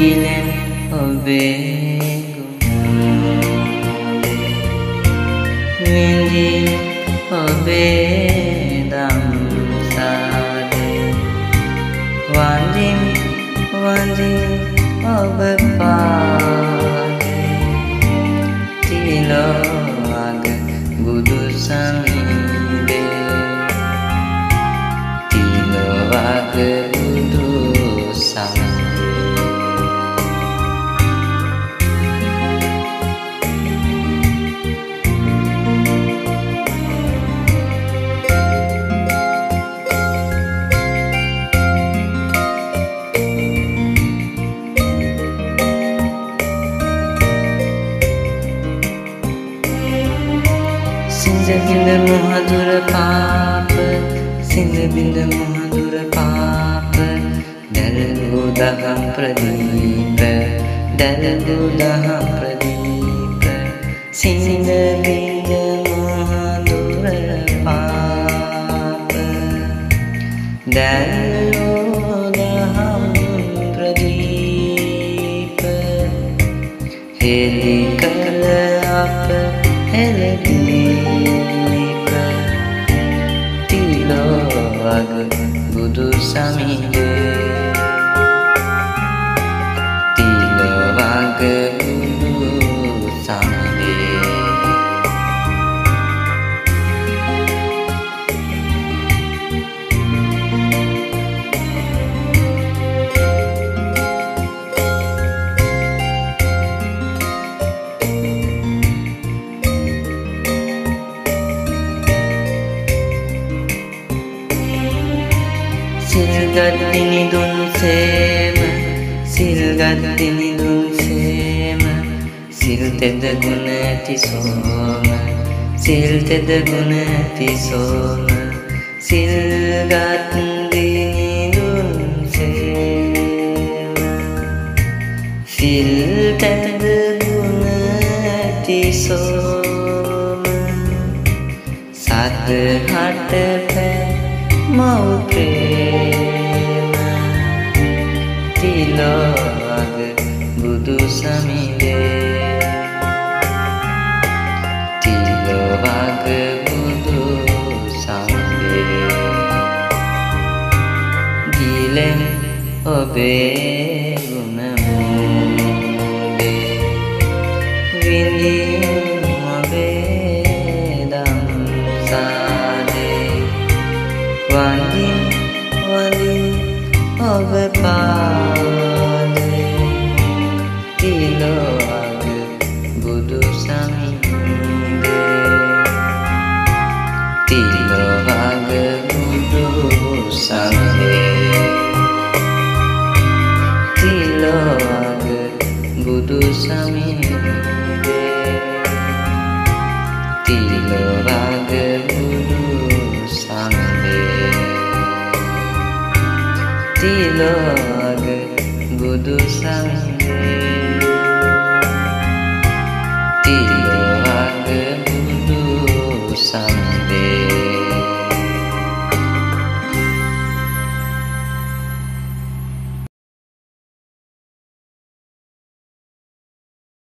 ඔබේ විඳි ඔබේ දම්සාදේ වඳින් වඳින් ඔබ පාදේ තිලෝවග බුදු සමීදේ තිලෝවග බුදු සිඳබිඳ මුහදුර පාප සිඳබිඳ මුහදුර පාප. දැරගු දහම් ප්‍රදීප දැරගු දහම් ප්‍රදීප. සිඳබිඳ මුහදුර පාප. දැරගු හෙළදීප තිලෝවග බුදු සමිඳේ සිල්ගත්තිනි දුන් සේම සිල්ගත්තිනි දුන් සේම. සිල් තෙද ගුණ ඇති සෝම සිල් තෙද ගුණ ඇති සෝම. සිල්ගත්දිනි දුන් සේම. සිල් තෙද ගුණ ඇති සෝම. සත හට පෑ මව් තිලෝවග බුදු සමිඳේ ගිලෙන් ඔබේ බුදු සමින්දේ තිලෝවග බුදු සමින්දේ තිලෝවග බුදු සමින්දේ